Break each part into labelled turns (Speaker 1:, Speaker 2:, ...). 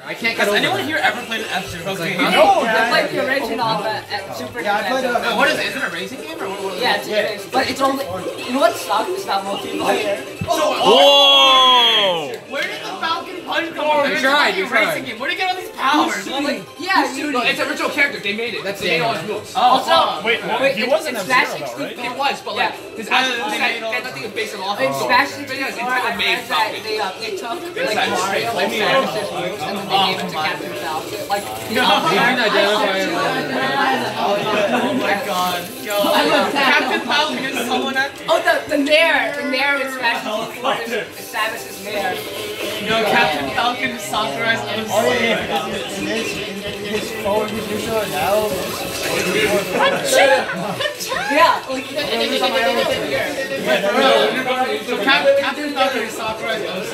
Speaker 1: I can't get
Speaker 2: Has
Speaker 1: over
Speaker 2: anyone
Speaker 1: that.
Speaker 2: here ever played an F-Zero game?
Speaker 3: No, that's like the original at, at Super
Speaker 4: Yeah, I played
Speaker 3: Nintendo.
Speaker 4: a-
Speaker 2: What is it? Is it a racing game or what? what
Speaker 3: Yeah, it's, it is. But it's only. You know what sucks is not multiplayer.
Speaker 5: Whoa!
Speaker 2: Where did the Falcon punch come from?
Speaker 1: You tried, you tried.
Speaker 2: racing game. Where did he get all these powers?
Speaker 3: Like, yeah, you.
Speaker 1: No, it's a original character. They made it. That's
Speaker 2: They
Speaker 1: it.
Speaker 2: made all his moves.
Speaker 3: Also,
Speaker 6: Wait, well,
Speaker 3: wait,
Speaker 6: he wasn't
Speaker 3: it's
Speaker 6: F-Zero
Speaker 3: Smash
Speaker 6: though, right?
Speaker 1: It was, but like his
Speaker 2: Yeah.
Speaker 1: actual
Speaker 2: They
Speaker 1: set,
Speaker 2: made all-
Speaker 1: nothing is based off
Speaker 3: In
Speaker 1: of.
Speaker 3: Smash
Speaker 1: But
Speaker 3: 64,
Speaker 1: yeah, it's like made
Speaker 3: read that they, uh, they took like Mario,
Speaker 2: straight.
Speaker 3: like
Speaker 2: Let
Speaker 3: moves, and then they gave it to Captain Falcon. Like, the
Speaker 1: They didn't identify him.
Speaker 2: Oh my god. Yo, Captain Falcon is someone that.
Speaker 3: Oh, the, the Nair! The Nair in Smash 64 is, is Samus's Nair.
Speaker 2: Yo, Captain Falcon is Sakurai's
Speaker 4: Oh
Speaker 2: OC.
Speaker 4: yeah, in his in, in his forward position now.
Speaker 3: Yeah, like,
Speaker 2: So Cap- Captain Falcon is Sakurai's OC.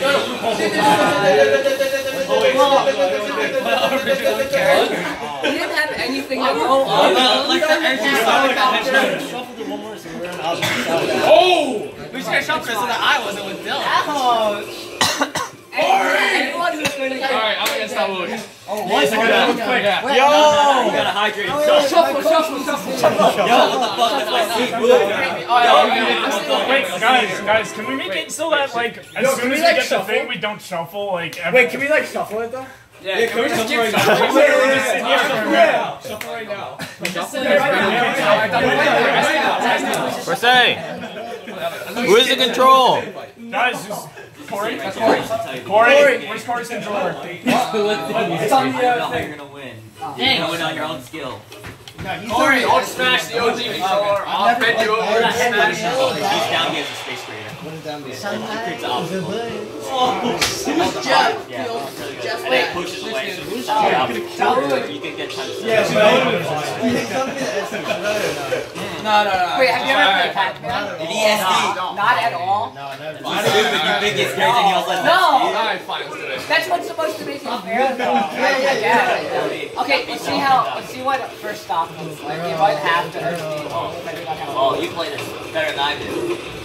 Speaker 3: he didn't have anything to go on.
Speaker 2: Like the energy Sonic
Speaker 4: Shuffle it one more so we're on
Speaker 2: Oh! We should have shuffled it so that I wasn't with Dylan.
Speaker 3: Anyone who's gonna get
Speaker 1: Alright, I'm gonna stop moving.
Speaker 6: Oh, what's? That was quick.
Speaker 4: Yo!
Speaker 7: You gotta hydrate yourself.
Speaker 3: shuffle, shuffle, shuffle. shuffle.
Speaker 7: Yo, what the fuck? That's sweet wood.
Speaker 6: Wait, guys, guys, can we make it so that like as soon as we get the
Speaker 4: shuffle?
Speaker 6: thing, we don't shuffle like.
Speaker 4: Wait, can we like shuffle it though?
Speaker 6: Yeah, can we just
Speaker 4: Wait, wait, wait,
Speaker 6: just sit. Shuffle right now. There right
Speaker 5: Per se. Who is the control?
Speaker 6: Guys, just Cory. Cory, where's Cory's controller?
Speaker 7: It's on the know how you're gonna win. You're gonna on your own skill.
Speaker 1: Cory, I'll smash the OG controller. I'll bend you over and smash
Speaker 7: He's down here as a space creator.
Speaker 4: What is that mean?
Speaker 7: Creates an obstacle.
Speaker 3: Jeff,
Speaker 7: Yeah,
Speaker 3: Phil,
Speaker 7: really good.
Speaker 3: Jeff
Speaker 7: And then
Speaker 3: Wick.
Speaker 7: pushes away. Who's the obstacle? You can get time to
Speaker 4: Yeah,
Speaker 7: set.
Speaker 4: You think something
Speaker 2: No, no, no.
Speaker 3: Wait, have you ever played Pac-Man?
Speaker 7: ESD.
Speaker 3: Not at all.
Speaker 4: No, never.
Speaker 7: You think it's crazy and he also
Speaker 3: No!
Speaker 1: Alright, fine, let's do it.
Speaker 3: That's what's supposed to make it fair, though. Yeah, yeah, yeah. Okay, let's see how. Let's see what first stop looks like. You might have to. depending on
Speaker 7: Oh, you play this better than I do.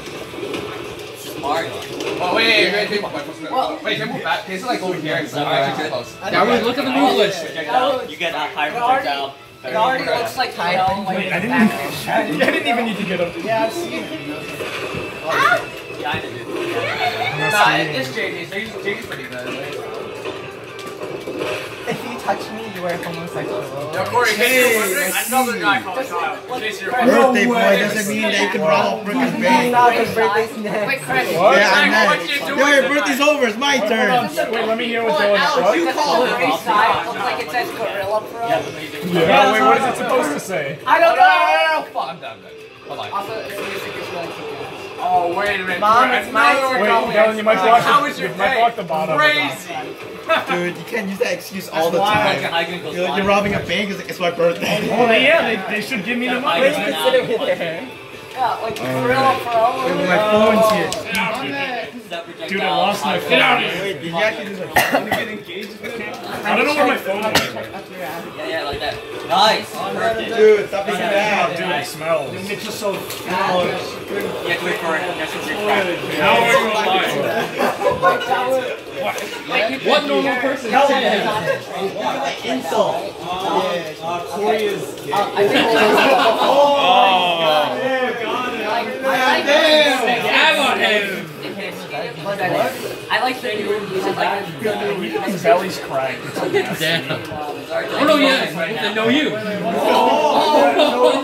Speaker 7: Is Mario.
Speaker 1: Oh, wait, wait, wait, wait,
Speaker 3: Well-
Speaker 1: wait, can I move back? Can you like over here? It's actually too close. Now we look at the move list.
Speaker 7: You get a higher
Speaker 3: It
Speaker 7: projectile.
Speaker 3: It already looks like you
Speaker 6: Wait, I didn't, I didn't even need to get up.
Speaker 4: Yeah, I've seen it.
Speaker 7: Yeah, I do.
Speaker 1: Nah, it's JJ. JJ's JJ's pretty good.
Speaker 4: If you touch me, you are homosexual.
Speaker 1: Yo, Cory, hey, another guy called Kyle. Jason, you're
Speaker 4: Birthday boy doesn't mean they can rob freaking bank.
Speaker 3: Wait, Chris.
Speaker 6: What?
Speaker 4: Yeah, I'm
Speaker 1: What
Speaker 4: next.
Speaker 1: you
Speaker 4: Yo, your
Speaker 1: tonight?
Speaker 4: birthday's over. It's my turn.
Speaker 6: wait, let me hear what Dylan
Speaker 3: Alex, you call the race side like it says Gorilla Pro.
Speaker 6: Yeah, wait, what is it supposed to say?
Speaker 3: I don't know.
Speaker 1: Fuck, I'm done. Hold on.
Speaker 3: Also, it's music is really cute.
Speaker 1: Oh, wait a minute.
Speaker 4: Mom,
Speaker 1: Cory,
Speaker 4: it's my
Speaker 1: where
Speaker 6: Wait. Dylan, you might
Speaker 1: Like,
Speaker 6: block
Speaker 1: how
Speaker 6: the,
Speaker 1: was your
Speaker 6: you
Speaker 1: day?
Speaker 6: block the bottom.
Speaker 1: Crazy.
Speaker 4: Dude, you can't use that excuse all the time.
Speaker 7: high
Speaker 4: You're, you're robbing a bank. It's, like, it's my birthday.
Speaker 6: Well, they, yeah, they, they should give me the money.
Speaker 3: Yeah, like oh, Gorilla Pro.
Speaker 4: my phone's here.
Speaker 6: Dude, I lost my phone.
Speaker 4: Get out of here. Wait, did you actually just like
Speaker 6: I don't know where my phone was.
Speaker 7: Yeah, yeah, like that. Nice. Perfect.
Speaker 4: Dude, stop being
Speaker 6: Dude, it smells.
Speaker 4: It's just so
Speaker 7: You have to wait for it. That's what you're practicing.
Speaker 6: Now we're gonna lie.
Speaker 1: What normal person
Speaker 4: insult. Yeah, uh, Cory is.
Speaker 3: I think
Speaker 6: Oh.
Speaker 3: oh I
Speaker 1: I'm on him.
Speaker 3: I like the new music, like the new
Speaker 6: His belly's cracked. It's a mess.
Speaker 1: Damn. Oh, no, yeah. Then no you. Oh, oh,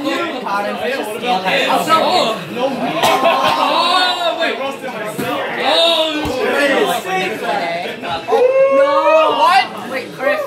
Speaker 1: wait. Oh,
Speaker 3: No! What? Wait, Chris.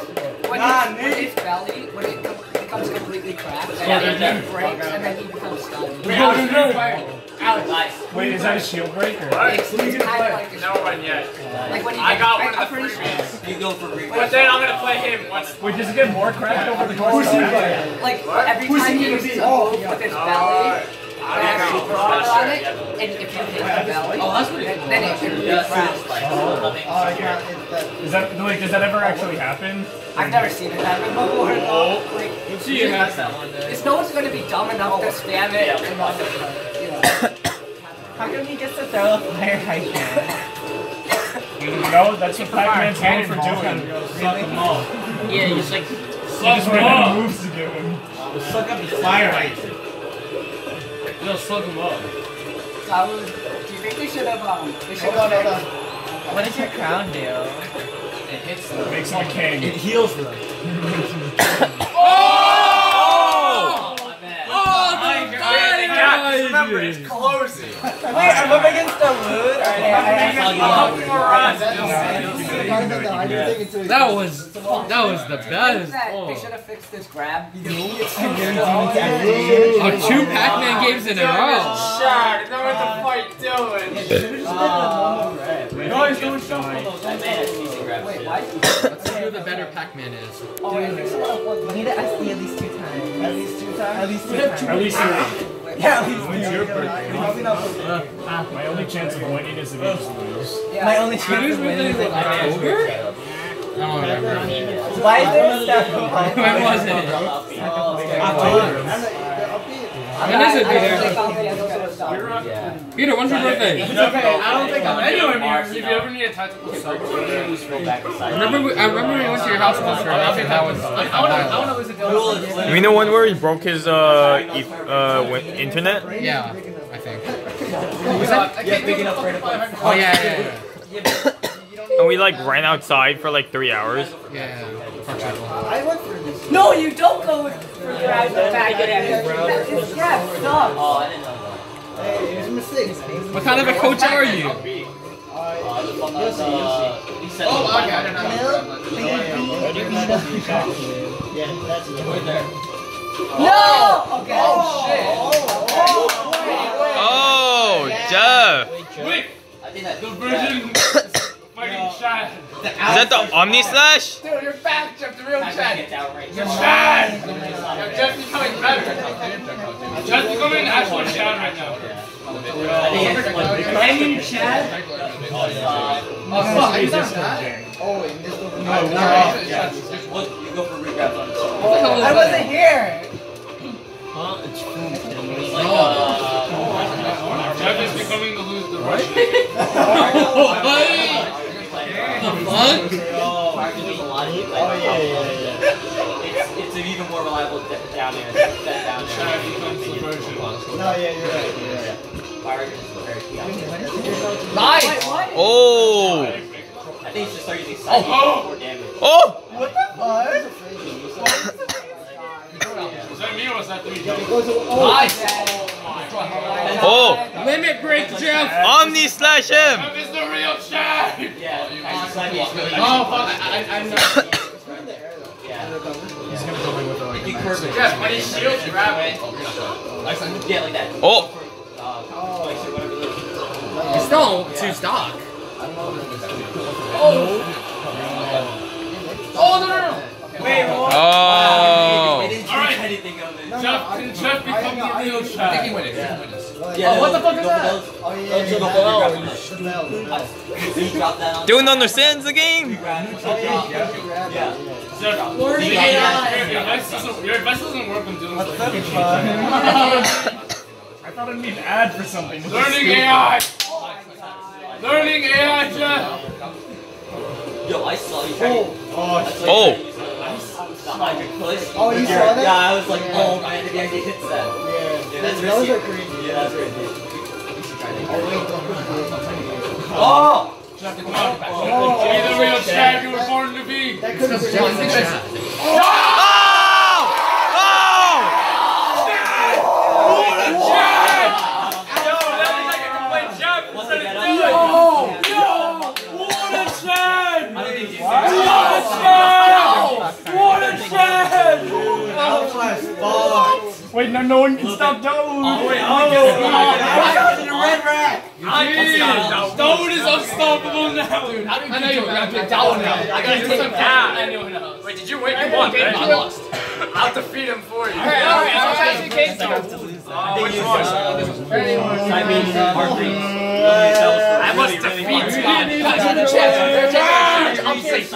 Speaker 3: When, his, when his belly, when it com- becomes completely cracked, and then he breaks, and then he becomes stunned.
Speaker 7: Nice.
Speaker 6: Wait, is that a shield breaker?
Speaker 3: It's, it's kind of like,
Speaker 1: no one yet.
Speaker 3: like when he
Speaker 1: I got one of the
Speaker 3: pretty
Speaker 1: freebies.
Speaker 7: You go for re-
Speaker 1: But then I'm gonna play him. What's
Speaker 6: Wait, does it get more cracked over the course of the match?
Speaker 3: Like every time he uses a move with his belly, it has super it, and if you hit the belly, oh, then, then it can
Speaker 7: Just
Speaker 3: crack.
Speaker 7: like.
Speaker 4: Oh, I can't. It's that.
Speaker 6: Is that like does that ever actually happen?
Speaker 3: I've never seen it happen before. Like,
Speaker 1: Let's see you have that one day.
Speaker 3: It's no one's going to be dumb enough to spam it. and not, you know.
Speaker 4: How come he gets to throw a fire hydrant?
Speaker 6: No, that's what Pac-Man's known for doing. Fuck them all.
Speaker 2: Yeah, you just like
Speaker 6: He just ran out of moves to give him.
Speaker 4: Fire
Speaker 2: no slug him up.
Speaker 3: I was, do you think we should have, um, we should
Speaker 4: Hold on,
Speaker 3: have
Speaker 4: hold on.
Speaker 2: What does your crown do?
Speaker 1: It hits them.
Speaker 6: Makes him a king.
Speaker 4: It heals them.
Speaker 5: Oh!
Speaker 2: Oh my
Speaker 1: Guys, remember, it's closing.
Speaker 2: Wait, I'm up against the wood.
Speaker 8: That was that was the best.
Speaker 3: that
Speaker 8: Oh.
Speaker 3: we should have fixed this grab.
Speaker 8: Oh, two Pac-Man games in a row.
Speaker 1: Shot. Know what the fight doing?
Speaker 6: No, he's doing something.
Speaker 7: That man is easy grab.
Speaker 3: Wait, why?
Speaker 8: Let's see who the better Pac-Man is.
Speaker 3: Oh, wait, we should have
Speaker 2: need to ask at least two times.
Speaker 4: At least two times? At least two times.
Speaker 6: At least three.
Speaker 2: Yeah, at least
Speaker 6: When's your birthday?
Speaker 4: Probably not.
Speaker 6: Uh, ah, my only chance of winning is if you just lose.
Speaker 3: Yeah.
Speaker 2: My only chance of winning is if I lose.
Speaker 8: October? I don't remember.
Speaker 2: Why is there a step behind?
Speaker 8: When was it? When is it,
Speaker 3: I
Speaker 8: Peter?
Speaker 3: actually found the other better stuff.
Speaker 8: Peter, when's your birthday?
Speaker 1: Okay, I don't think I'm anywhere near. If you ever need a tactical circle,
Speaker 8: I remember, we, I remember we went to your house once for a I think that was a highlight.
Speaker 5: You mean the one where he broke his uh, e- uh internet?
Speaker 8: Yeah, I think.
Speaker 2: Yeah, big enough for it.
Speaker 8: Oh yeah, yeah, yeah.
Speaker 5: And we like ran outside for like three hours.
Speaker 8: Yeah, yeah.
Speaker 4: I went for this.
Speaker 3: No, you don't go with for grab the back end. It's grab, stop.
Speaker 7: Oh, I didn't know
Speaker 4: Hey, it was a mistake.
Speaker 8: What kind of a coach are you?
Speaker 7: that. The fuck was, he said
Speaker 8: Oh, I
Speaker 4: Yeah, that's it.
Speaker 7: Right there.
Speaker 3: No! Okay. Oh, shit.
Speaker 5: Oh, Jeff!
Speaker 1: Wait,
Speaker 7: I think that
Speaker 1: the version fucking shot.
Speaker 5: Is that the Omni Slash?
Speaker 1: Dude, you're back, Jeff. The real Chad.
Speaker 7: right
Speaker 1: You're
Speaker 7: now.
Speaker 1: Chad. Yo, Jeff's becoming better.
Speaker 7: I think it's like
Speaker 2: Canyon Chad?
Speaker 6: Oh, fuck, I missed that.
Speaker 4: Oh, wait, this was
Speaker 6: No, we're off.
Speaker 7: Yeah, what, you go for regrabs on this one.
Speaker 2: I wasn't here. Huh?
Speaker 7: It's like, uh,
Speaker 1: Jeff is becoming the loser. The Russian.
Speaker 8: What?
Speaker 7: There's a lot of heat.
Speaker 4: Oh, yeah, yeah, yeah.
Speaker 7: It's, it's an even more reliable de- down there That down
Speaker 1: Chad
Speaker 7: air.
Speaker 1: becomes the version.
Speaker 4: No, yeah, you're right. You're right.
Speaker 7: Fire is very key. I
Speaker 8: Nice.
Speaker 5: Oh!
Speaker 7: think it's just start using side
Speaker 1: Oh!
Speaker 7: more damage.
Speaker 5: Oh!
Speaker 4: What the fuck?
Speaker 1: Was that me or was that three?
Speaker 8: Nice.
Speaker 5: Oh!
Speaker 8: Limit break, Jeff.
Speaker 5: Omni Slash him!
Speaker 1: Jeff is the real Chad.
Speaker 7: Yeah, actually side is really
Speaker 8: Oh fuck! I, I, I'm not.
Speaker 6: He's gonna go in with like a
Speaker 7: can.
Speaker 1: Jeff, when he shields, grab it.
Speaker 7: Yeah, like that.
Speaker 5: Oh!
Speaker 7: The-
Speaker 8: It's still two stock.
Speaker 1: Oh, Oh, no, no, no.
Speaker 2: Wait, what?
Speaker 5: Oh!
Speaker 1: Alright.
Speaker 7: change anything of it.
Speaker 1: Jeff, can Jeff become the real Chad?
Speaker 7: Yeah, oh,
Speaker 2: what the fuck is
Speaker 7: those-
Speaker 2: that?
Speaker 4: Oh, yeah, yeah,
Speaker 7: the
Speaker 4: yeah.
Speaker 7: whole
Speaker 4: The bell, the bell.
Speaker 7: You drop that.
Speaker 5: Doing understands the game!
Speaker 7: Grab.
Speaker 4: Oh, yeah, yeah, you grab it,
Speaker 7: Yeah.
Speaker 4: yeah.
Speaker 1: Jeff,
Speaker 7: Learning
Speaker 1: your
Speaker 7: AI.
Speaker 1: advice doesn't, your advice doesn't work when doing this.
Speaker 6: I thought I'd need an ad for something.
Speaker 1: Learning AI. Learning AI, Jeff.
Speaker 7: Yo, I saw you trying to.
Speaker 4: Oh,
Speaker 7: That's
Speaker 4: shit.
Speaker 7: like
Speaker 5: Oh.
Speaker 7: trying to use the- The hydro push.
Speaker 4: Oh, you
Speaker 7: with
Speaker 4: saw
Speaker 7: your-
Speaker 4: that?
Speaker 7: Yeah, I was like,
Speaker 4: Yeah.
Speaker 7: oh man, if he actually hits that.
Speaker 4: Yeah,
Speaker 7: Yeah, that's
Speaker 4: those
Speaker 7: risky.
Speaker 4: are crazy.
Speaker 7: Yeah, that's right. dude. You should try
Speaker 4: Oh,
Speaker 7: that.
Speaker 4: wait, don't push it.
Speaker 7: Oh!
Speaker 1: Jeff, come on. Be the real Chad you were born to be.
Speaker 4: That could have been
Speaker 8: John, think that's-
Speaker 5: Oh! Oh!
Speaker 1: Yo, that means I can complain Jeff
Speaker 7: Once
Speaker 1: instead
Speaker 7: I
Speaker 1: of
Speaker 7: get
Speaker 1: Dylan.
Speaker 7: up,
Speaker 1: Yo! What a Chad!
Speaker 7: I don't think you
Speaker 1: What a Chad! What a Chad!
Speaker 6: Wait, no, no one can stop Dode.
Speaker 1: Oh, wait,
Speaker 6: oh,
Speaker 1: oh,
Speaker 4: the red rack.
Speaker 1: Jeez, Stone is unstoppable now. Dude, how do you
Speaker 8: I know you
Speaker 1: got
Speaker 8: got down now.
Speaker 1: I gotta take him down. Anyone else? Wait, did you win? You won, right?
Speaker 8: I lost.
Speaker 1: I'll defeat him for you.
Speaker 3: Alright, alright, I'm actually case
Speaker 1: Oh, which one?
Speaker 7: I mean, R3.
Speaker 1: I must defeat Scott.
Speaker 3: Punch in the chest.
Speaker 1: I'm saying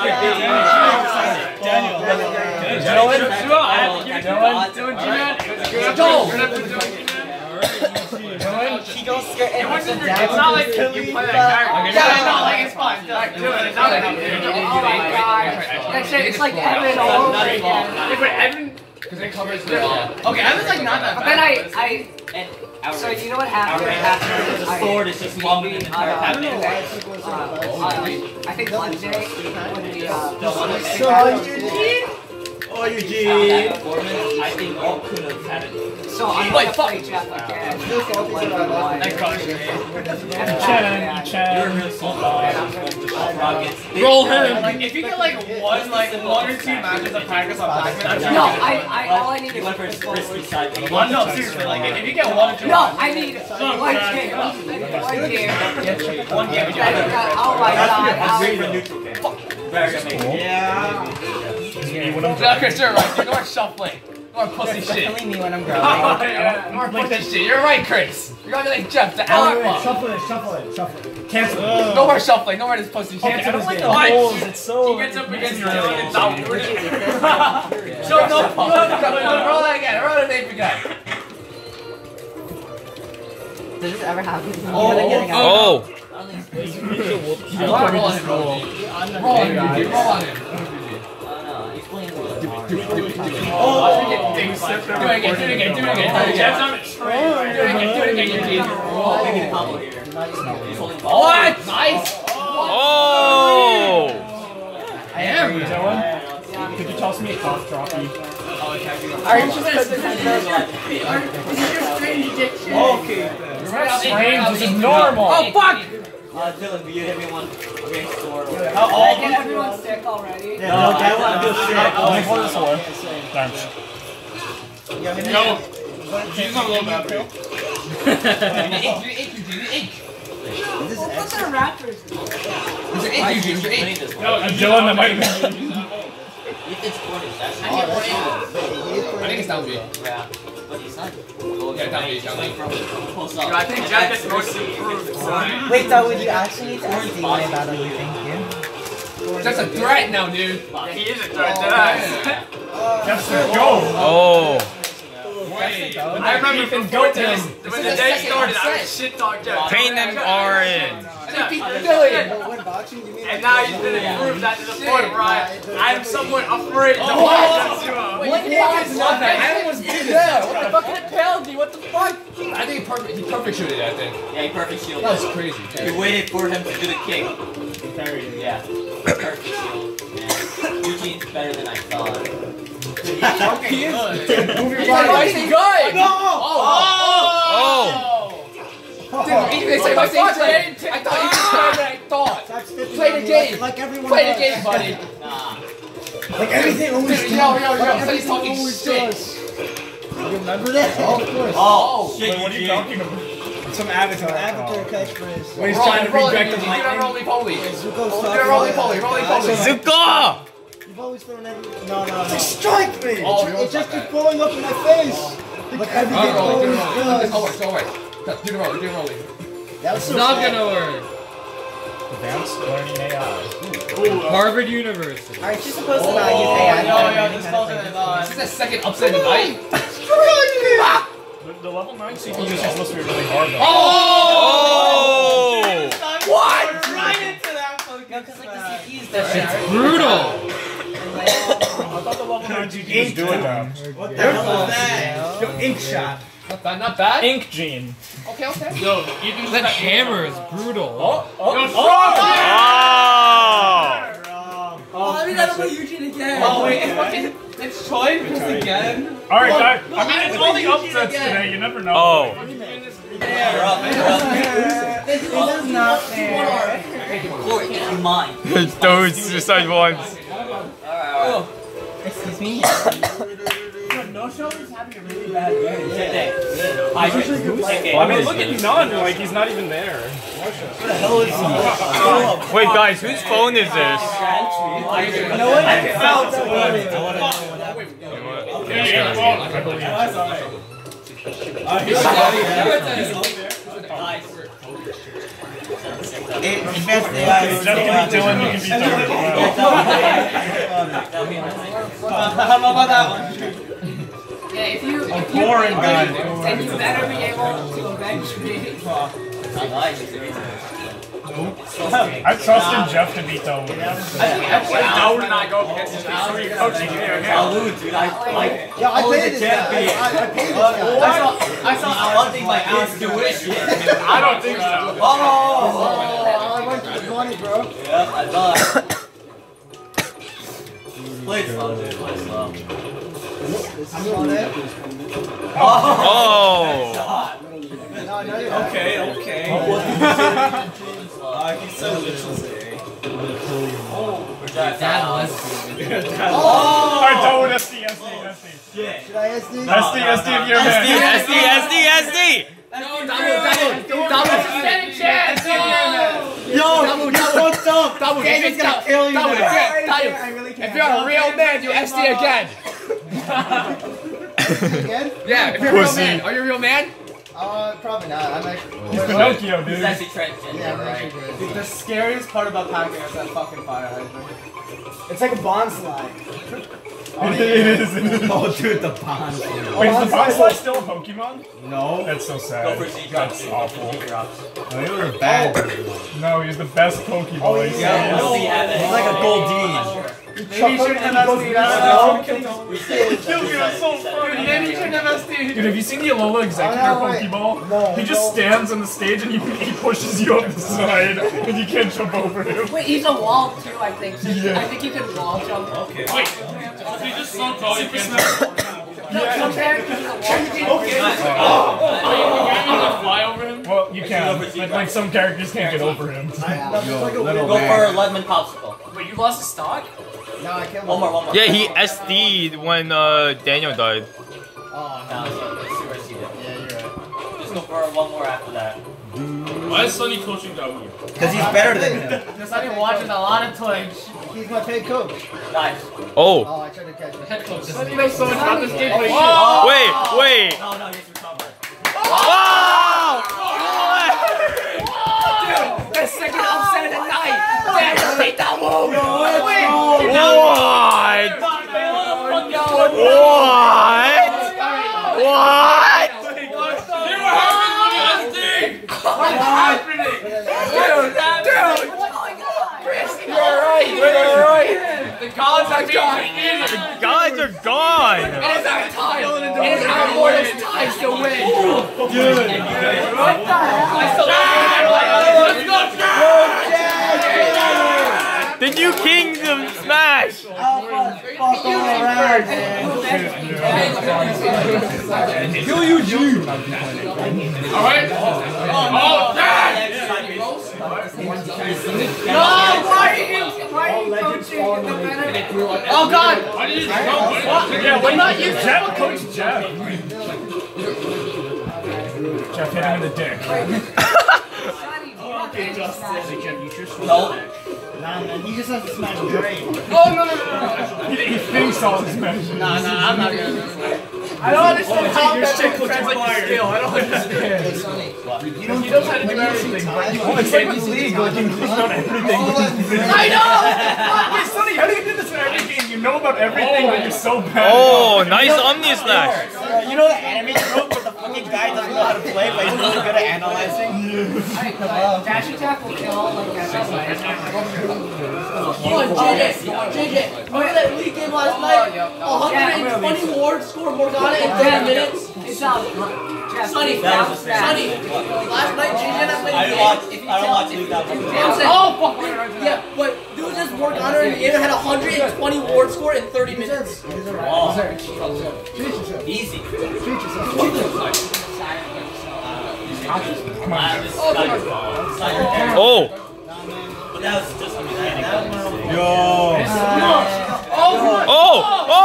Speaker 6: Daniel.
Speaker 1: Dylan, I have to give it to
Speaker 7: Dylan.
Speaker 1: Dylan G-Man. It was a good
Speaker 3: Joel.
Speaker 1: episode. Good episode, G-Man.
Speaker 6: Dylan,
Speaker 3: little scared. It was
Speaker 8: It's not like you play that character.
Speaker 3: Yeah,
Speaker 8: it's not like it's fun. Like, do it. It's not like I'm doing it.
Speaker 3: Oh my god. That's it. It's like Evan all over again.
Speaker 8: Yeah, but Evan, because it covers the. Okay, Evan's like not that
Speaker 3: But
Speaker 8: bad.
Speaker 3: then I, I,
Speaker 7: And
Speaker 3: so you know what happened? Happened.
Speaker 7: the sword is just longer than the
Speaker 3: I,
Speaker 7: entire head.
Speaker 3: uh, I think Monday when we uh,
Speaker 4: So, Eugene? Oh, Eugene.
Speaker 7: I think all could have had it.
Speaker 3: so I'm
Speaker 8: Wait,
Speaker 3: gonna
Speaker 8: fuck.
Speaker 3: play Jeff again.
Speaker 4: Still that.
Speaker 8: That crushed me.
Speaker 7: You're real soul.
Speaker 1: Roll him.
Speaker 8: Like, if you get like one, like one or two matches of practice on Pac-Man,
Speaker 3: No, I, I, all I need
Speaker 7: You
Speaker 3: is
Speaker 7: went for his risky side.
Speaker 8: One, no, seriously, like if you get one or two.
Speaker 3: No, I need one game. I need one game.
Speaker 8: One game.
Speaker 3: That- that- Oh my god.
Speaker 7: Very
Speaker 3: I'll-
Speaker 7: neutral game. Very amazing.
Speaker 8: Yeah, Chris, you're right. You know what shuffling. More pussy shit.
Speaker 2: Killing me when I'm
Speaker 8: Oh,
Speaker 2: growing.
Speaker 8: yeah. More pussy shit. You're right, Chris. You're going to like Jeff, the
Speaker 4: Oh, wait, wait, shuffle it, shuffle it, shuffle it. Cancel it.
Speaker 8: No more shuffling. No more this pussy shit.
Speaker 4: Cancel this game.
Speaker 8: Why?
Speaker 4: Holes, it's so...
Speaker 8: He gets up against you and it's out. Show no pump. Roll that again. Roll the name again.
Speaker 3: Does this ever happen?
Speaker 5: Oh, oh.
Speaker 8: Roll on him. Roll on him. Roll on him. Roll on him.
Speaker 7: Oh,
Speaker 8: Do it again. Do it again. Do it again. Jeff's on it. Do it again. Do it again. Eugene.
Speaker 7: Making a combo here. He's holding ball.
Speaker 8: What? Nice.
Speaker 5: oh!
Speaker 8: I am.
Speaker 6: Dylan, could you toss me a cough droppy?
Speaker 3: Are you just
Speaker 6: Okay. It's not strange, this is normal.
Speaker 8: Oh fuck!
Speaker 7: Uh, Dylan, will you hit me one? Okay, sword.
Speaker 3: Did everyone sick already?
Speaker 4: Yeah, no, that one feels
Speaker 6: Oh,
Speaker 4: sick.
Speaker 6: hold this one. Thanks.
Speaker 8: Go. She's on a little bit.
Speaker 7: Do the ink, do the ink, do the.
Speaker 3: What's our rappers?
Speaker 8: There's an eight, Eugene. There's an eight.
Speaker 6: No, uh, Dylan, that might have been.
Speaker 7: It's Cornish, that's
Speaker 8: I think it's down B.
Speaker 7: Yeah. But he's not.
Speaker 8: Yeah, down B. Down B.
Speaker 7: From from.
Speaker 8: I think Jack is most improved. son.
Speaker 2: Wait, so would you actually need to ask D my battle you think,
Speaker 8: That's a threat now, dude.
Speaker 7: He
Speaker 8: is a threat to us.
Speaker 6: Yes, sir, go.
Speaker 5: Oh!
Speaker 8: Wait, I remember
Speaker 6: Ethan,
Speaker 8: before
Speaker 6: to
Speaker 8: this, when the day started, I was shit talk Jeff.
Speaker 5: Paint them orange!
Speaker 8: And he beat Dylan. And now he's been improved that to the point where I, I'm somewhat afraid to watch Yasuo.
Speaker 3: What game is
Speaker 8: What the
Speaker 3: that?
Speaker 8: hell was this? Yeah, what the fuck hit penalty? What the fuck? I think he perfect. He perfect shooted that thing.
Speaker 7: Yeah, he perfect shield.
Speaker 8: That was crazy.
Speaker 7: You waited for him to do the kick. Yeah. Perfect shield. Man. Eugene's better than I thought.
Speaker 8: He is good. He's fucking good.
Speaker 5: Oh!
Speaker 8: Dude, he didn't say my same trade. I thought you just ah! better than I thought. Play the game.
Speaker 4: Like everyone
Speaker 8: Play the game, buddy.
Speaker 7: Nah.
Speaker 4: Like everything always
Speaker 8: Dude,
Speaker 4: does.
Speaker 8: yo, yo, yo.
Speaker 4: Like
Speaker 8: He's
Speaker 4: everything
Speaker 8: talking
Speaker 4: always
Speaker 8: shit.
Speaker 4: does. You remember that? Oh, of course.
Speaker 7: Oh, oh. shit,
Speaker 6: Wait, what are you talking about?
Speaker 4: Some avatar. Avatar catchphrase.
Speaker 6: Wait, he's
Speaker 8: Roll
Speaker 6: trying
Speaker 8: it,
Speaker 6: to
Speaker 8: roll
Speaker 6: bring
Speaker 8: it.
Speaker 6: back the
Speaker 8: You do that
Speaker 6: lightning.
Speaker 8: roly poly.
Speaker 4: Zuko,
Speaker 8: Do
Speaker 4: stop
Speaker 8: that roly
Speaker 4: that.
Speaker 8: poly, roly poly.
Speaker 5: Zuka!
Speaker 4: You've always thrown every. No, no, no. Strike me!
Speaker 8: Oh,
Speaker 4: it
Speaker 8: you
Speaker 4: just
Speaker 8: don't
Speaker 4: keeps blowing up in my face. Like everything
Speaker 8: Oh, roll it, do
Speaker 4: always
Speaker 8: it, roll it.
Speaker 4: does.
Speaker 8: Don't worry, don't. Do the roll, do the roll.
Speaker 4: That was so
Speaker 1: not
Speaker 4: sad.
Speaker 1: gonna work.
Speaker 6: Advanced Learning AI.
Speaker 1: Uh, Harvard University.
Speaker 2: Aren't you supposed to oh, not use AI?
Speaker 8: Yo,
Speaker 2: for
Speaker 8: this
Speaker 2: kind
Speaker 8: falls
Speaker 2: of
Speaker 8: in
Speaker 2: thing?
Speaker 8: the This is the second upset of the night.
Speaker 6: The, the level 9 CPU is supposed to be really hard though.
Speaker 5: Oh! oh!
Speaker 8: What?
Speaker 2: Right into that fucking No, because like the CPU's that
Speaker 1: It's brutal.
Speaker 6: I thought the level 9 CPU was doing that.
Speaker 4: What the hell was that? Yo, ink shot.
Speaker 8: Not bad, not bad.
Speaker 6: Ink Gene.
Speaker 8: Okay, okay.
Speaker 6: Yo,
Speaker 1: That hammer is brutal.
Speaker 6: Oh, oh,
Speaker 5: Oh!
Speaker 2: Oh, I mean, that'll be Eugene again.
Speaker 8: Oh wait, it's fucking, it's Choi because again.
Speaker 6: Alright, guys. I mean, it's all the upsets today. You never know.
Speaker 5: Oh!
Speaker 7: You're up, you're.
Speaker 2: This is not fair.
Speaker 7: Cory, you mind.
Speaker 5: Those suicide ones.
Speaker 7: Alright, oh,
Speaker 2: Excuse me?
Speaker 4: No show is having a really bad game.
Speaker 7: alright. Hydrate. Okay.
Speaker 6: I mean, look at none. Like, he's not even there.
Speaker 5: Wait, guys, whose phone is this?
Speaker 4: No one felt so good. Advanced AI.
Speaker 6: It's just gonna be Dylan. You can beat Dylan as well.
Speaker 3: Yeah, if you if you
Speaker 6: Goran guy.
Speaker 3: And you better be able to avenge me.
Speaker 6: I trust in Jeff to beat Dawud.
Speaker 1: Dawud and I go against each other. You're coaching here.
Speaker 7: Salute, dude. I like.
Speaker 4: Yeah, I
Speaker 7: Oh,
Speaker 4: paid
Speaker 7: the
Speaker 4: this uh,
Speaker 7: guy.
Speaker 4: I, I paid this
Speaker 7: I
Speaker 4: guy.
Speaker 7: saw, I saw Alante like ask tuition.
Speaker 1: I don't think so.
Speaker 7: Oh,
Speaker 4: oh! Oh, I went to the money, bro.
Speaker 7: Yeah, I thought. Play slow, dude. Play slow.
Speaker 5: Oh.
Speaker 4: No, no, you're
Speaker 6: Okay, okay.
Speaker 7: Uh, he's so literally.
Speaker 8: Dad was.
Speaker 6: Alright, Dawud, SD, SD, SD.
Speaker 4: Should I SD?
Speaker 6: SD, SD of your man.
Speaker 5: SD, SD, SD.
Speaker 8: Double, double, double.
Speaker 3: Stand a chance.
Speaker 4: Yo, you fucked up.
Speaker 8: Double,
Speaker 4: Game's gonna kill you
Speaker 8: double,
Speaker 4: now.
Speaker 8: double.
Speaker 4: I really
Speaker 8: If
Speaker 4: can't.
Speaker 8: you're a real man, you SD again.
Speaker 4: Again?
Speaker 8: Yeah, if you're a real man. Are you a real man?
Speaker 4: Uh, probably not. I'm actually.
Speaker 7: He's Pinocchio,
Speaker 6: dude.
Speaker 7: He's actually transgender,
Speaker 4: Yeah,
Speaker 7: right?
Speaker 4: actually good.
Speaker 2: The scariest part about packing is that fucking fire hydrant.
Speaker 4: It's like a Bonsly.
Speaker 6: It is. it is.
Speaker 2: Oh, dude, the Bonsly.
Speaker 6: Wait, is the Bonsly still a Pokemon?
Speaker 2: No.
Speaker 6: That's so
Speaker 7: Go
Speaker 6: sad.
Speaker 7: for Z
Speaker 6: That's
Speaker 7: drops.
Speaker 6: awful.
Speaker 7: Z drops.
Speaker 2: They were bad.
Speaker 6: No, he's the best Pokeball. he's
Speaker 7: Yeah,
Speaker 6: so-
Speaker 7: no, he had it.
Speaker 2: He's like a Goldeen.
Speaker 6: Maybe he shouldn't have SD. That's
Speaker 7: Reset.
Speaker 6: Dude, that's so funny.
Speaker 8: Maybe you shouldn't have SD.
Speaker 6: Dude, have you seen the Alola Exeggutor
Speaker 4: Oh, no, wait.
Speaker 6: Pokeball?
Speaker 4: No,
Speaker 6: He just stands on the stage and he, he pushes you up the side and you can't jump over him.
Speaker 3: Wait, he's a wall too, I think. So I think you could wall jump.
Speaker 6: Okay.
Speaker 5: Wait. He just so tall you can't
Speaker 3: No, some characters he's a wall jump.
Speaker 5: fly over him.
Speaker 6: Well, you can. But like some characters can't get over him.
Speaker 7: Go for a lemon popsicle.
Speaker 1: Wait, you lost a stock?
Speaker 4: No, I can't.
Speaker 7: One more, one more.
Speaker 5: Yeah, he SD'd when uh, Daniel died.
Speaker 4: Oh,
Speaker 7: No, so let's see where he did.
Speaker 4: Yeah, you're right.
Speaker 7: Just go for one more after that.
Speaker 5: Why is Sunny coaching Dawud?
Speaker 2: Because he's better than him.
Speaker 3: Because I've been watching a lot of Twitch.
Speaker 4: He's my paid coach.
Speaker 7: Nice.
Speaker 5: Oh.
Speaker 4: Oh, I tried to catch him.
Speaker 8: Head coach.
Speaker 3: Sunny knows so much about this game. but he
Speaker 5: Wait, wait.
Speaker 7: No, no, he's recovered.
Speaker 5: Wow!
Speaker 3: The second upset of the night. Daniel beat the woo.
Speaker 5: What? What? What?
Speaker 1: What's happening?
Speaker 3: Dude, Chris, you're right. You're right.
Speaker 1: The gods are being
Speaker 5: The guys are gone.
Speaker 3: It is our time. It is our mortal's time to win. What the hell?
Speaker 1: Let's go,
Speaker 5: The new Kingdom Smash.
Speaker 4: Fuck all around, man.
Speaker 6: Kill you, G.
Speaker 1: Alright? Oh, dad!
Speaker 3: No, why are you, why are you coaching? Oh God!
Speaker 1: Why did you go? What?
Speaker 6: Yeah, why not you? Jeff, coach Jeff. Jeff hit him in the dick.
Speaker 7: No.
Speaker 4: Nah, man, he just has to smash Drake.
Speaker 3: Oh no no no!
Speaker 6: He, he thinks all his measures.
Speaker 3: Nah nah, I'm not gonna. I don't understand how that translates to skill. I don't understand.
Speaker 4: Hey, Sonny.
Speaker 6: You know, he knows how to do everything. Well, it's like with League, like, he knows about everything.
Speaker 3: I know.
Speaker 6: Wait, Sonny, how do you do this in every game? You know about everything, but you're so bad.
Speaker 5: Oh, nice Omni Slash.
Speaker 2: Uh, you know the anime trope where the fucking guy doesn't know how to play, but he's really good at analyzing?
Speaker 3: Dash attack will kill like that.
Speaker 9: Oh, JJ, JJ, remember that league game last night? 120 wards scored Morgana in 30 minutes.
Speaker 3: It's not.
Speaker 9: Sonny,
Speaker 7: That was a
Speaker 9: Sonny, last night JJ and I played
Speaker 7: I
Speaker 9: a
Speaker 7: don't
Speaker 9: game.
Speaker 7: watch. I don't watch League that
Speaker 9: I'm
Speaker 7: much.
Speaker 3: Oh fuck!
Speaker 9: yeah, but there was this Morgana in the end had 120 ward score in 30 minutes.
Speaker 7: Oh, easy. This guy is gone. Silent Air.
Speaker 5: Oh.
Speaker 7: But that was just a mechanic. That
Speaker 2: Yo.
Speaker 5: Oh. Oh. oh.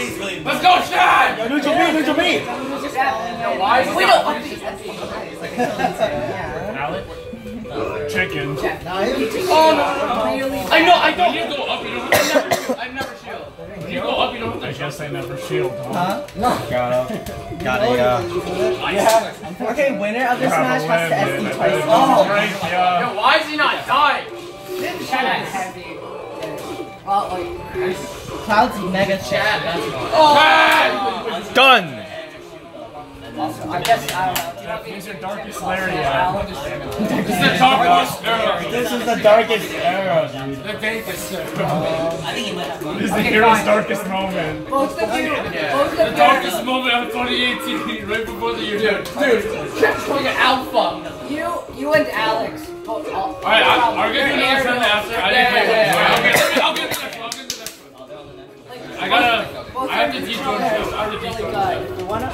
Speaker 7: He's really.
Speaker 1: Let's go, Chad!
Speaker 2: Neutral me, neutral me.
Speaker 3: Why
Speaker 9: We don't.
Speaker 6: Chicken.
Speaker 4: Nah, he was
Speaker 3: Oh no! Really?
Speaker 8: I know, I know. You go up, you don't have to. I never shield. You go up, you don't have
Speaker 6: I guess they never shield. Huh? No.
Speaker 2: Got him. Got a, uh,
Speaker 4: Yeah. Okay, winner of this match has to SD twice.
Speaker 6: Oh, right, yeah.
Speaker 1: Yo, why is he not dying?
Speaker 3: Chad heavy. Well, like,
Speaker 9: Cloud's mega chat. That's oh!
Speaker 5: Done.
Speaker 3: I guess, I don't know. Do you want me
Speaker 6: Use darkest
Speaker 3: I'll-
Speaker 6: lair
Speaker 3: I'll
Speaker 6: yet.
Speaker 3: just-
Speaker 6: This is the darkest era.
Speaker 4: This is the darkest era, dude.
Speaker 6: The darkest era.
Speaker 7: I think he might have
Speaker 6: This is the hero's darkest moment.
Speaker 3: Both of you, both
Speaker 6: The
Speaker 3: of you.
Speaker 6: darkest moment of 2018, right before the year.
Speaker 8: Dude, Jeff's calling it alpha.
Speaker 3: You, you and Alex.
Speaker 6: Alright, I'll, I'll get you another friend after. I didn't
Speaker 8: Yeah, yeah, yeah.
Speaker 6: I'll get, I'll get the next one. I'll get the next one. I gotta. I have to teach one first. I have to teach
Speaker 3: really
Speaker 6: one
Speaker 3: good.
Speaker 6: first.
Speaker 3: You wanna?
Speaker 7: I've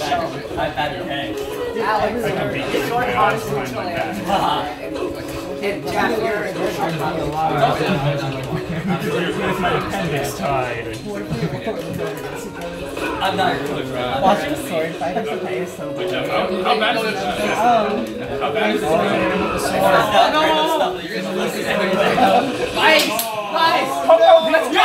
Speaker 7: had, I've had your head.
Speaker 3: Alex,
Speaker 6: I can beat
Speaker 3: you're
Speaker 6: you.
Speaker 3: short
Speaker 6: Yeah,
Speaker 3: on
Speaker 6: that's fine,
Speaker 3: essentially.
Speaker 6: like that.
Speaker 3: And Jeff, you're, you're short on
Speaker 6: With my appendix tied.
Speaker 7: I'm not your coach, bro.
Speaker 9: Watching sword fight is so
Speaker 6: How, how bad is it? How bad is it? Oh.
Speaker 8: Nice, nice.
Speaker 6: Let's go!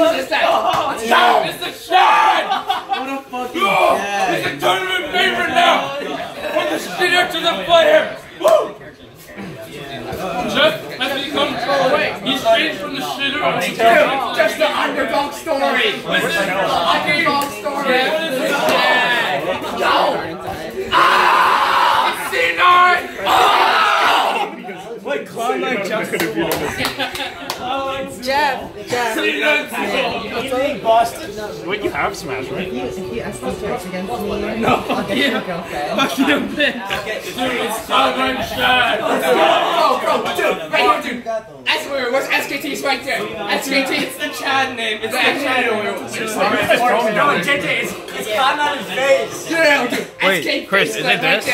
Speaker 8: He's just that. Let's go. It's the shot.
Speaker 4: What a fucking
Speaker 6: It's a tournament favorite now! From the shitter to the player! Woo! Jeff has become He's changed from the shitter to the
Speaker 8: just the underdog story.
Speaker 6: Listen,
Speaker 8: Underdog story. Yeah. Go. Ah! It's C9. Oh!
Speaker 4: Wait, Cloud Knight
Speaker 9: Jeff, Jeff.
Speaker 6: C9
Speaker 4: You think Boston?
Speaker 6: Wait, you have Smash, right?
Speaker 9: If you, if you ask these jokes against me, I'll get you a girlfriend.
Speaker 6: Dude, it's Southern Shad!
Speaker 8: Oh, bro, dude, right here, dude. S- wait, wait, what's SKT's right there? SKT. It's the Chad name. It's the Chad name.
Speaker 6: JJ,
Speaker 7: It's cotton on his face.
Speaker 8: Dude, dude.
Speaker 5: Wait, Chris, is it this?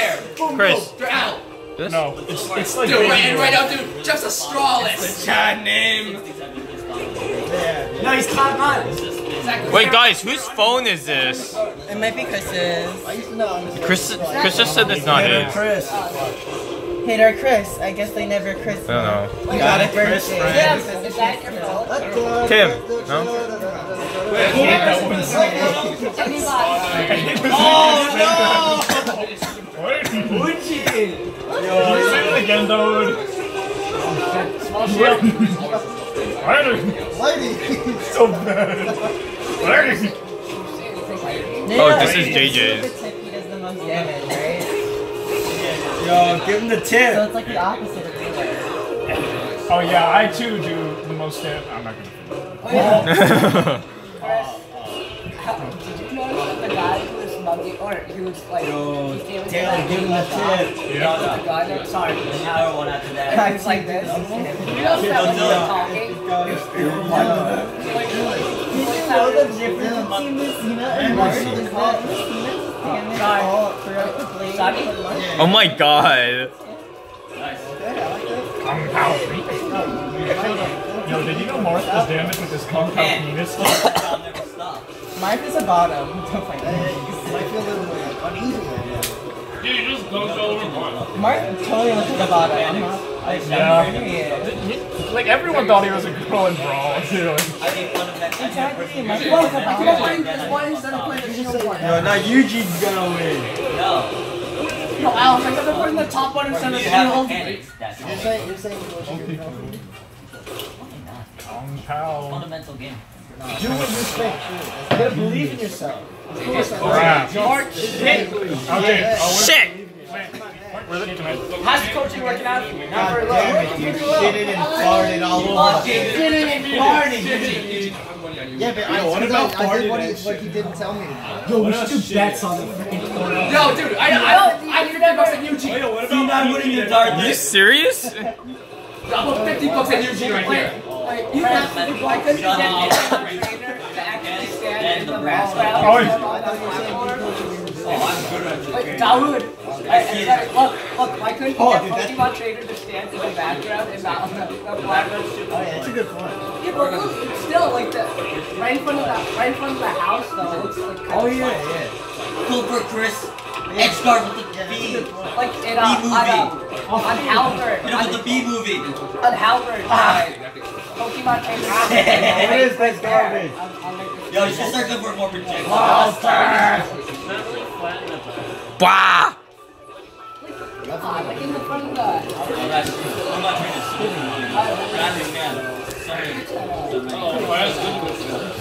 Speaker 5: Chris.
Speaker 8: they're out.
Speaker 5: This?
Speaker 6: No, it's, it's like
Speaker 8: Dude, right, right
Speaker 6: oil.
Speaker 8: now, dude, just a strawless. Chad name.
Speaker 7: No, he's cotton on.
Speaker 8: Exactly.
Speaker 5: Wait, guys, whose phone is this?
Speaker 9: It might be Chris's.
Speaker 4: I used to know.
Speaker 5: Chris, Chris just said it's not
Speaker 4: Hater
Speaker 5: his.
Speaker 4: Chris.
Speaker 9: Hater Chris. I guess they never Chris.
Speaker 5: I don't know.
Speaker 9: You got it,
Speaker 4: Chris,
Speaker 9: birthday.
Speaker 4: friend.
Speaker 3: Jeff, is that your fault?
Speaker 5: Tim, no?
Speaker 3: Anybody?
Speaker 6: What? Say it again, dude. Fighting.
Speaker 4: Lady.
Speaker 6: So bad. Fighting.
Speaker 5: Oh, this is JJ's.
Speaker 9: The tip he does the most damage, right?
Speaker 4: Yo, give him the
Speaker 9: So
Speaker 4: tip.
Speaker 9: it's like the opposite of Taylor.
Speaker 6: Oh yeah, I too do the most hit. I'm not gonna.
Speaker 3: How, who was or he was like,
Speaker 4: Yo,
Speaker 3: he came into
Speaker 4: Taylor, give him the
Speaker 3: left off,
Speaker 4: tip.
Speaker 6: Yeah.
Speaker 3: The guy that, sorry,
Speaker 7: Another one after that.
Speaker 3: he was like this. You notice that when you were talking,
Speaker 9: You know the difference between Messina and Marth is that Messina just standing oh, all throughout the blade.
Speaker 3: Sorry?
Speaker 5: Oh my god.
Speaker 6: Yo, did you know Marth does damage with his compound penis?
Speaker 7: I'll never stop.
Speaker 9: Marth is a bottom. Don't fight him.
Speaker 4: I feel a little uneasy right now.
Speaker 6: Dude, just dunked all over Marth.
Speaker 9: Marth totally looks like a bottom. I'm. Like,
Speaker 6: Yeah.
Speaker 9: yeah.
Speaker 6: Like everyone thought he was a girl in Brawl, too.
Speaker 7: I made fun of that.
Speaker 9: Exactly. Marth is
Speaker 7: Well,
Speaker 9: a
Speaker 7: that's
Speaker 9: bottom.
Speaker 7: why-
Speaker 3: That's why instead of playing the shield one.
Speaker 4: Yo, now Eugene's gonna win.
Speaker 7: No.
Speaker 3: No, Alex, I thought they're putting the top one instead of
Speaker 7: You have
Speaker 3: shield.
Speaker 7: mechanics. That's all.
Speaker 4: You're saying, you're saying you go to.
Speaker 6: Kong Pao.
Speaker 7: Fundamental game.
Speaker 4: Do what you think. You gotta believe in yourself. Of course, I
Speaker 6: Crap.
Speaker 3: Mark,
Speaker 6: Okay,
Speaker 5: Shit!
Speaker 6: we're looking at
Speaker 3: how's the coaching working out? Not very well.
Speaker 4: damn it, you shitted and farted all over. Shitted and farted. Yeah, but I,
Speaker 6: what about
Speaker 4: I did what he, what he didn't tell me.
Speaker 6: Yo, we should do bets on the freaking corner.
Speaker 8: Yo, dude, I, I, I, 50 bucks at Eugene.
Speaker 6: what
Speaker 7: See, not putting the dark
Speaker 5: Are you serious?
Speaker 8: I'll put 50 bucks at Eugene right here.
Speaker 3: Like, you have to, why couldn't you get a trainer to actually stand in the
Speaker 6: Oh,
Speaker 3: background? Like, Dawud, I, I look, look, why couldn't you
Speaker 4: Oh,
Speaker 3: get
Speaker 4: dude, that's-
Speaker 3: Pokemon trainer to stand in the background and not on the, the black
Speaker 4: Oh yeah, that's a good point.
Speaker 3: Yeah, but look, still like the, right in front of the, right in front of the house though, it's like kind
Speaker 4: Oh
Speaker 3: of
Speaker 4: yeah,
Speaker 3: fun.
Speaker 4: yeah.
Speaker 7: Cool for Chris. Edge guard with the
Speaker 4: Yeah, that's a
Speaker 7: B.
Speaker 4: good point.
Speaker 3: Like in, uh, on, uh, on Halberd,
Speaker 7: You know, with the
Speaker 3: on,
Speaker 7: B movie.
Speaker 3: on Halberd, uh, Pokemon trainer.
Speaker 4: What is this garbage?
Speaker 3: I'll, I'll make
Speaker 7: Yo, you should start going for more projections.
Speaker 5: Bah!
Speaker 3: Ah, like in the front of the.
Speaker 7: Oh, that's true. I'm not trying to school you. Random man. Sorry.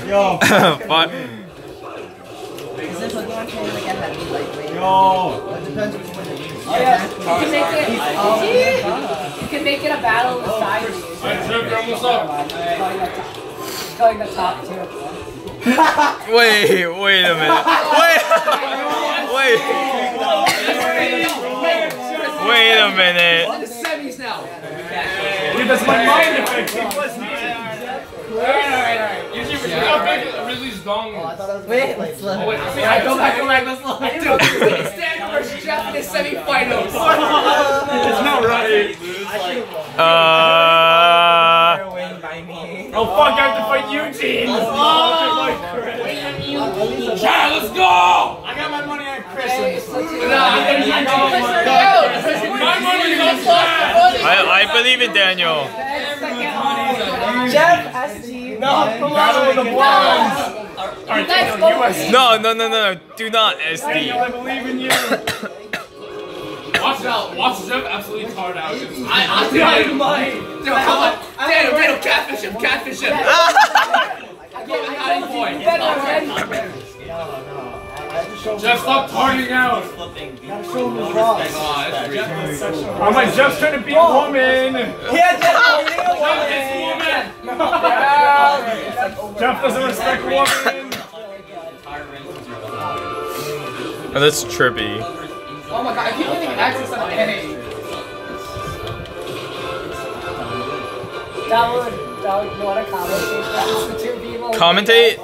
Speaker 4: Yo,
Speaker 5: Fuck.
Speaker 9: Is this Pokemon trainer like a heavy lightweight?
Speaker 4: yo.
Speaker 3: Oh yeah, you can make it. Oh, you can make it a battle of the sides.
Speaker 6: Alright, Trip, you're almost up.
Speaker 3: Going the top two.
Speaker 5: Wait, wait a minute. Wait, wait, wait a minute.
Speaker 8: On the semis now.
Speaker 6: Dude, that's my mind effect. Alright, alright, alright. You should how big Ridley's dong is.
Speaker 9: Wait, let's
Speaker 6: Oh,
Speaker 9: look.
Speaker 6: wait, I mean,
Speaker 8: Yeah,
Speaker 6: I
Speaker 8: go back, go back, let's look. Dude, we can stand versus Jeff in the semifinals.
Speaker 6: It's not right.
Speaker 5: Uh,
Speaker 6: Oh fuck, I have to fight Eugene! Chad, let's go! I got my money on Chris.
Speaker 8: Nah,
Speaker 6: My money on Chad!
Speaker 5: I, I believe in Daniel.
Speaker 9: Jeff SD. No, come
Speaker 6: Battle the Blondes! Alright, Daniel, US.
Speaker 5: No, no, no, no, no. Do not SD.
Speaker 6: I believe in you. Watch out, watch Jeff absolutely tard out.
Speaker 8: I, I think I mine. Dude, come on. Daniel, Daniel, catfish him, catfish him. Go, Hattie boy.
Speaker 6: Jeff, stop tarding out!
Speaker 7: Flipping.
Speaker 8: Oh, that's great.
Speaker 6: Oh my, Jeff's trying to beat a woman!
Speaker 9: Yeah, Jeff.
Speaker 6: Jeff woman! Jeff doesn't respect woman!
Speaker 5: Oh, that's trippy.
Speaker 8: Oh my god, I keep getting access on A.
Speaker 3: That would, that would, you want to commentate that? The two people.
Speaker 5: Commentate?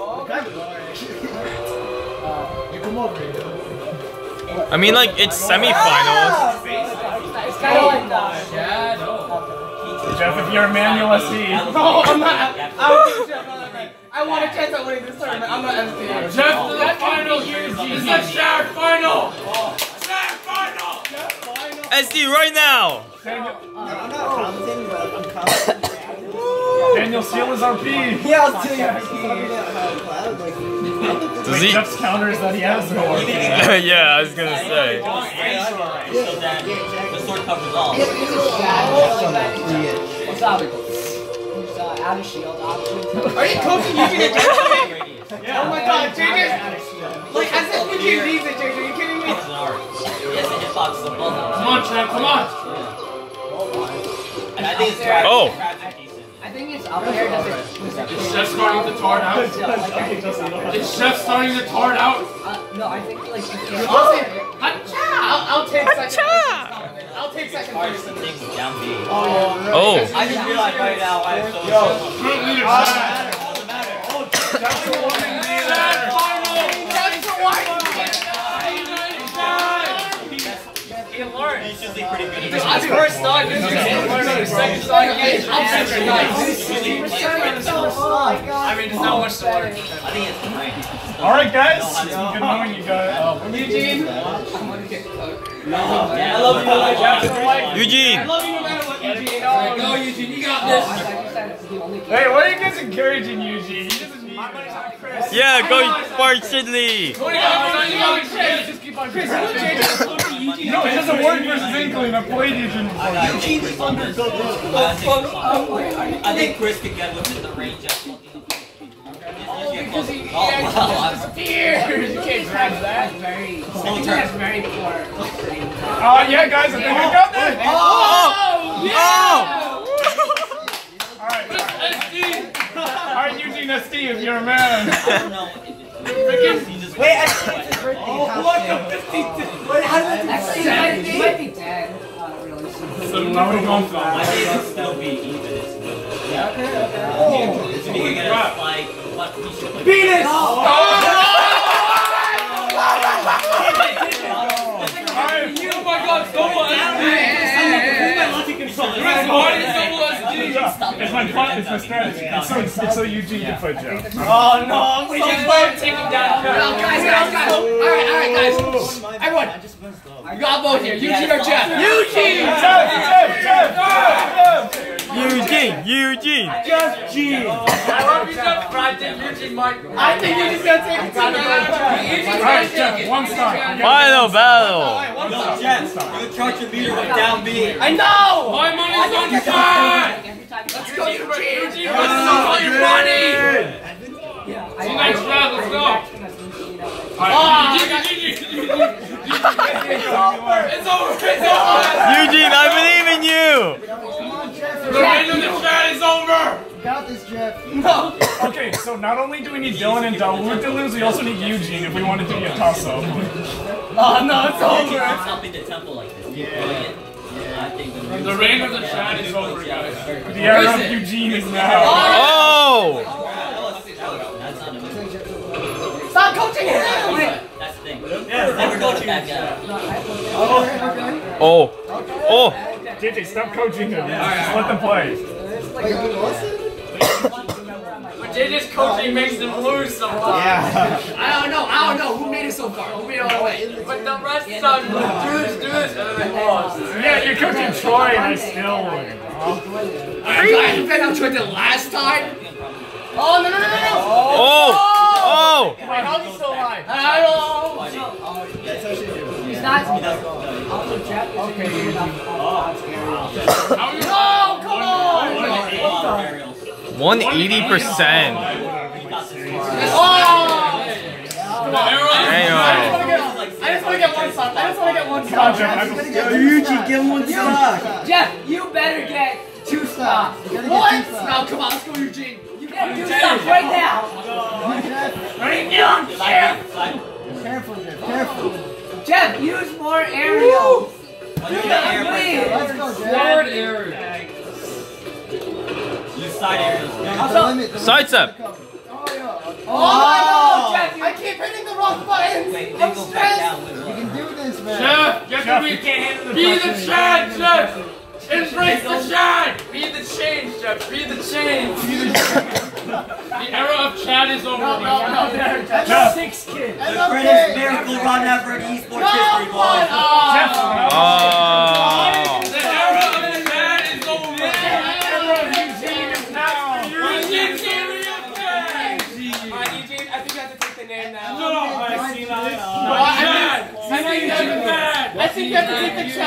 Speaker 5: I mean, like, it's semifinals.
Speaker 3: It's kind of like that.
Speaker 8: Yeah, no.
Speaker 6: Jeff, if you're Emmanuel SD.
Speaker 8: No, I'm not. I'm Jeff. I'm not. I want a chance at winning this tournament. I'm not MCA.
Speaker 6: Jeff, to the final! This is a shared final! Shared final!
Speaker 5: SD right now!
Speaker 9: I'm not commenting, but I'm commenting.
Speaker 6: Daniel Seal is RP!
Speaker 9: Yeah, I'll tell you. How cloud, like,
Speaker 5: Does he?
Speaker 6: Jeff's counter is that he has no RP.
Speaker 5: yeah, I was gonna say.
Speaker 7: The sword covers all.
Speaker 3: What's up? Out of shield option?
Speaker 8: Are you coaching Eugene and JJ?
Speaker 7: Radius.
Speaker 8: Oh my god, JJ. Like, as if Eugene needs it, JJ. Are you kidding me?
Speaker 7: It's an art. Yes, the hitbox is a buzzer.
Speaker 6: Come on, Chad, come on!
Speaker 7: And I think it's tragic.
Speaker 5: Oh.
Speaker 7: Tragic decent.
Speaker 3: I think it's up there. Does it? Does it
Speaker 6: Is Jeff starting to tard out? Is Jeff starting to tard out?
Speaker 3: uh, no, I think like. Oh,
Speaker 8: I'll, take, I'll, I'll take second place. I'll take second
Speaker 7: Hard
Speaker 8: place.
Speaker 7: to think down B.
Speaker 5: Oh.
Speaker 7: I just realized right now why I'm so
Speaker 6: Current leader, Chad.
Speaker 7: Doesn't matter.
Speaker 6: Jeff's the woman
Speaker 7: He's usually pretty good at
Speaker 8: That's first song. This is second song. I'm second nice.
Speaker 3: I
Speaker 8: mean, there's not much to learn.
Speaker 7: I think it's great.
Speaker 6: Alright, guys. It's been good knowing you guys.
Speaker 8: Oh, Eugene, I'm gonna get cooked.
Speaker 7: Yeah, I love you. I love you.
Speaker 5: Eugene!
Speaker 8: I love you no matter what, Eugene. Go, Eugene. You got this.
Speaker 6: Oh, hey, why are you guys encouraging Eugene? He doesn't need My money's on Chris.
Speaker 5: Yeah, go Bart Sidley!
Speaker 8: What do you got? You got Chris.
Speaker 6: Just keep on Chris. No, it doesn't work versus Inkling. I played Eugene before.
Speaker 7: I think Chris I think Chris could get within the range of fucking.
Speaker 8: Oh, because he
Speaker 7: Oh, wow.
Speaker 8: disappears. You can't grab that.
Speaker 3: Very.
Speaker 7: Slow
Speaker 3: He very poor.
Speaker 6: Oh, yeah, guys, I think we got this.
Speaker 5: Oh! oh, oh.
Speaker 6: Alright. Alright, Eugene SD, if you're a man.
Speaker 7: I don't know. He just
Speaker 9: Wait, I think it's his birthday costume. Wait, how did that
Speaker 3: Actually, he might, he might be dead. Uh, really soon.
Speaker 6: So now what are going for?
Speaker 7: I think it'll still be even. It's good. Yeah. It's gonna get a like what he should play.
Speaker 8: Oh my god, double
Speaker 6: It's my fun, it's my strategy. It's so, it's so Eugene can fight Jeff.
Speaker 9: Oh no, I'm so
Speaker 8: SD. Take him down. No, guys, guys, guys. Alright, alright, guys. Oh. Everyone, you got a vote here. Eugene or Jeff? Eugene!
Speaker 6: Jeff, Jeff, Jeff, Jeff, Jeff.
Speaker 5: Eugene, Eugene.
Speaker 4: Just Gene.
Speaker 1: I love you, Jeff, but I think Eugene might.
Speaker 8: I think you're just gonna take it to
Speaker 6: Alright, Jeff, one star.
Speaker 5: Final battle.
Speaker 7: Yo, Jeff, you charge your meter with down B.
Speaker 8: I know!
Speaker 6: My money's on your side.
Speaker 8: Let's go, Eugene!
Speaker 1: Eugene, what's up all your money?
Speaker 6: See you next round, let's go.
Speaker 8: Oh,
Speaker 6: Eugene, Eugene, Eugene. It's over, it's over.
Speaker 5: Eugene, I believe in you.
Speaker 6: The reign of the chat is over.
Speaker 9: Got this, Jeff.
Speaker 8: no!
Speaker 6: Okay, so not only do we need Dylan and Dawud to lose, we also need Eugene if we want it to be a toss-up.
Speaker 8: Oh no, it's over!
Speaker 7: It's helping the temple like this. Yeah. I think the
Speaker 6: The reign of the Chad is over, guys. The era of Eugene is now.
Speaker 5: Oh.
Speaker 7: That's not a move.
Speaker 8: Stop coaching him!
Speaker 7: That's the thing. Never go to. Oh.
Speaker 5: Oh. oh.
Speaker 6: JJ, stop coaching him. Just let them play.
Speaker 1: JJ's coaching makes them lose sometimes.
Speaker 4: Yeah.
Speaker 8: I don't know, I don't know. Who made it so far? Who made it all the way?
Speaker 1: But the rest of them do this, do this, and then they lost.
Speaker 6: Yeah, you're coaching Troy and I still win.
Speaker 8: I bet how Troy did last time. Oh, no, no, no, no, no!
Speaker 5: Oh. Oh. oh!
Speaker 8: Wait, how's he still alive? I don't know.
Speaker 3: He's not. Also, Jeff is okay. good enough.
Speaker 6: How you
Speaker 8: come on!
Speaker 5: One eighty percent.
Speaker 8: Oh!
Speaker 5: Damn.
Speaker 8: I just want to get one song. I just want to get one song.
Speaker 4: Yo, Yuji, give him one stock.
Speaker 3: Jeff, you better get two stocks.
Speaker 9: You gotta get
Speaker 8: What?
Speaker 9: two stocks.
Speaker 8: No, come on, let's go, Eugene.
Speaker 3: You get two stocks right now.
Speaker 9: Careful, Jeff. Careful.
Speaker 3: Jeff, use more aerials.
Speaker 9: Let's go, Jeff.
Speaker 8: Forward aerial.
Speaker 7: Use side aerials.
Speaker 9: That's the limit. The
Speaker 5: Sidestep.
Speaker 8: Oh, oh, oh, my
Speaker 3: Jeff,
Speaker 8: God! I keep hitting the wrong buttons.
Speaker 7: Wait,
Speaker 8: I'm stressed.
Speaker 7: down with
Speaker 9: You can do this, man.
Speaker 6: Jeff, Jeff,
Speaker 1: Jeff,
Speaker 6: we
Speaker 1: you can't handle the
Speaker 6: Be the
Speaker 1: pressure.
Speaker 6: chat, Jeff. Embrace the chat.
Speaker 1: Be the change, Jeff. Be the change.
Speaker 6: The era of Chad is over.
Speaker 8: No, no, no, there, Jeff.
Speaker 6: Jeff.
Speaker 3: six kids.
Speaker 7: The greatest miracle run ever in esports history,
Speaker 8: No,
Speaker 7: boys.
Speaker 8: one.
Speaker 6: Jeff.
Speaker 5: Oh.
Speaker 6: The era of Chad is over. The era of Eugene is now. Eugene, carry up chat.
Speaker 8: Alright, Eugene, I think you have to take the name now.
Speaker 6: No, I see
Speaker 8: No, I think-
Speaker 6: Chat.
Speaker 8: I think